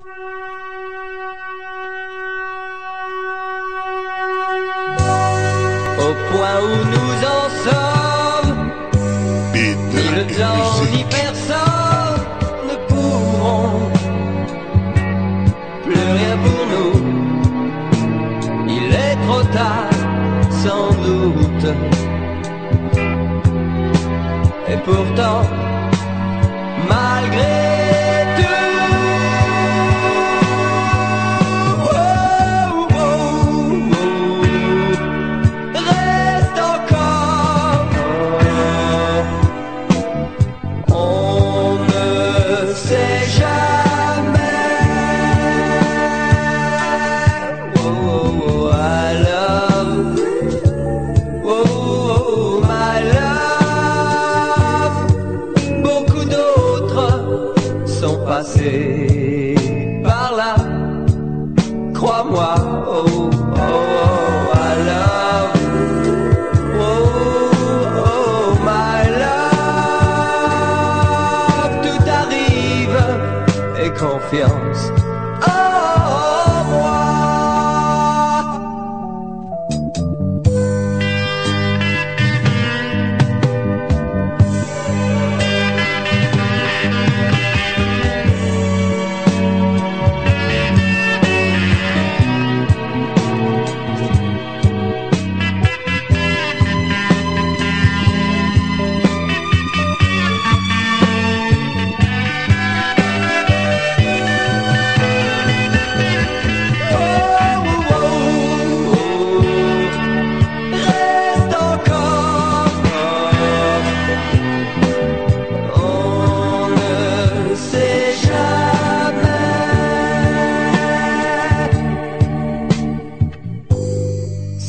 Au point où nous en sommes, ni le temps ni personne ne pourront plus rien pour nous. Il est trop tard, sans doute. Et pourtant, par là. Crois-moi. Oh, oh, oh, films. Oh.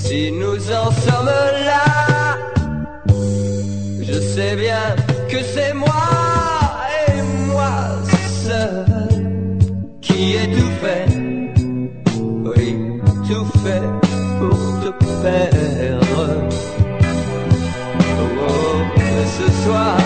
Si nous en sommes là, je sais bien que c'est moi et moi seul qui ai tout fait. Oui, tout fait pour te perdre. Oh, ce soir.